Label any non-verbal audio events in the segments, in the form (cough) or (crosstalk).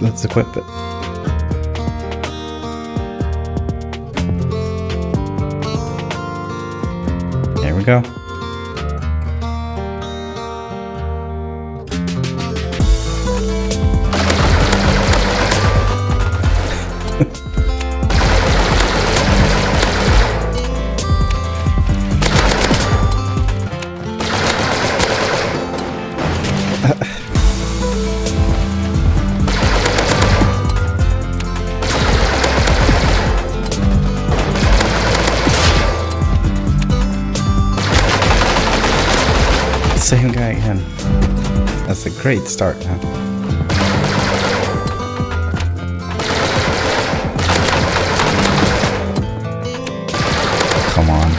let's equip it. There we go. Same guy again. That's a great start, on.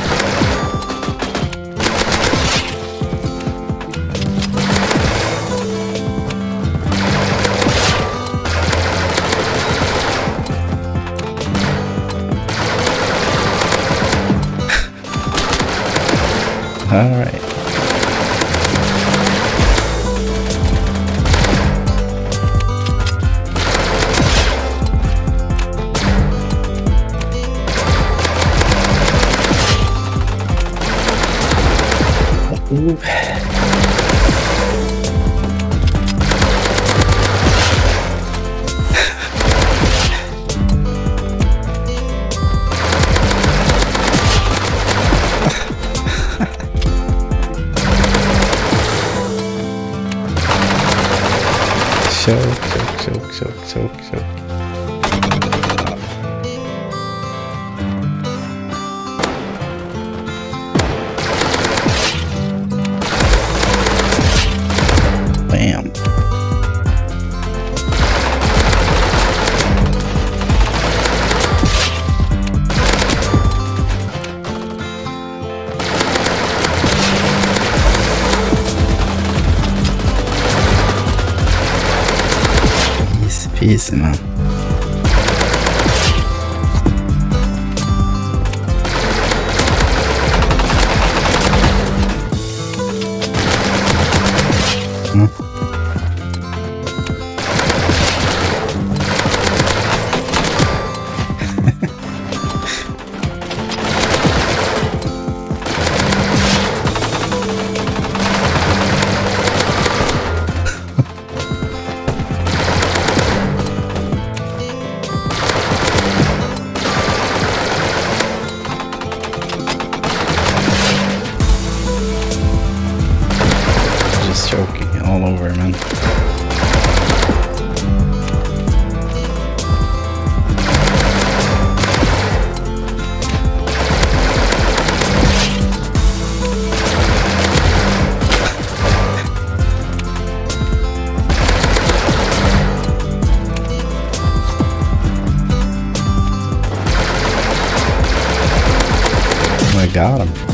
All right. ショークショークショークショークショーク Peasy, man. Over, man. Oh I got him.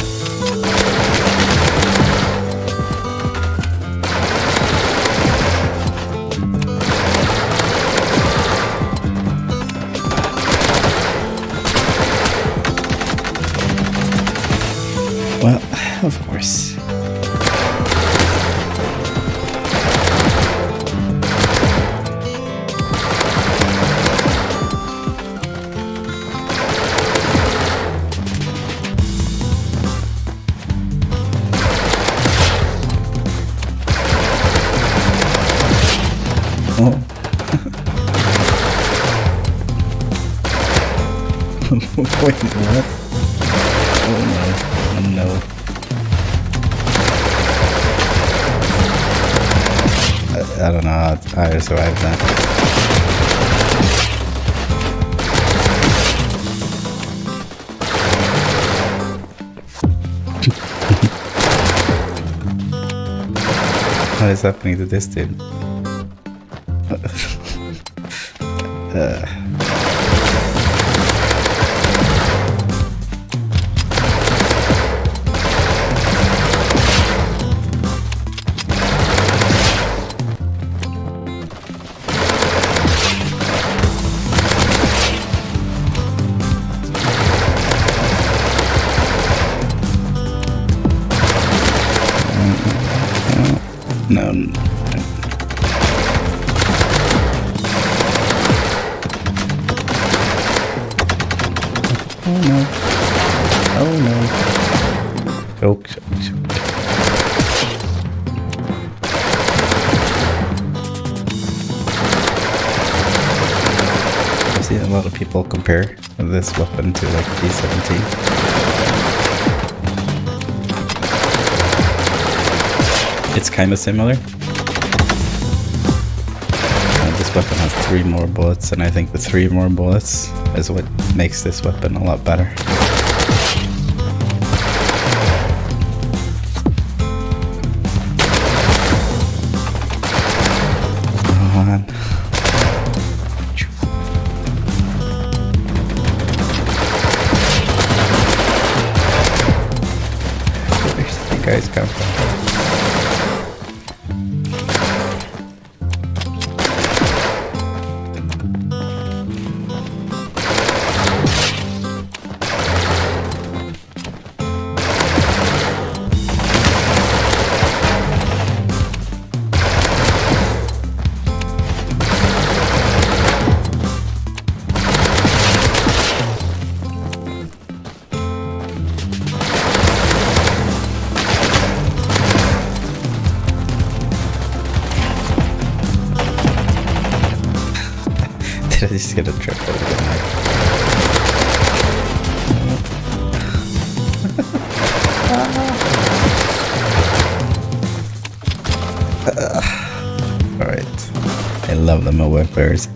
Well, of course. I, don't know how I survived that. (laughs) What is happening to this dude? (laughs) uh. Oh no. Oh no. Choke, choke, choke. I've seen a lot of people compare this weapon to like P17. It's kind of similar. This weapon has three more bullets, and I think the three more bullets is what makes this weapon a lot better. Oh, On. Guys come from? Trip over the? (laughs) Alright. I love the mobile players.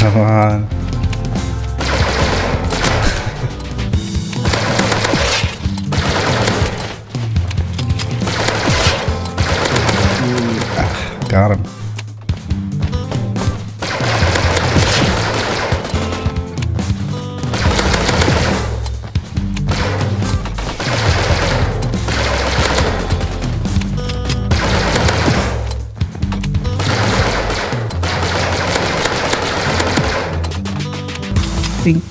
Come on. (laughs) Got him. Think.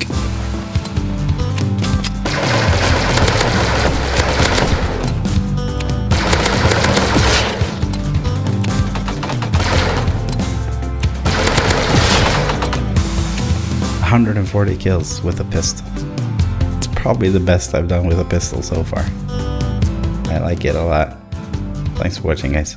Hundred and forty kills with a pistol. It's probably the best I've done with a pistol so far. I like it a lot. Thanks for watching, guys.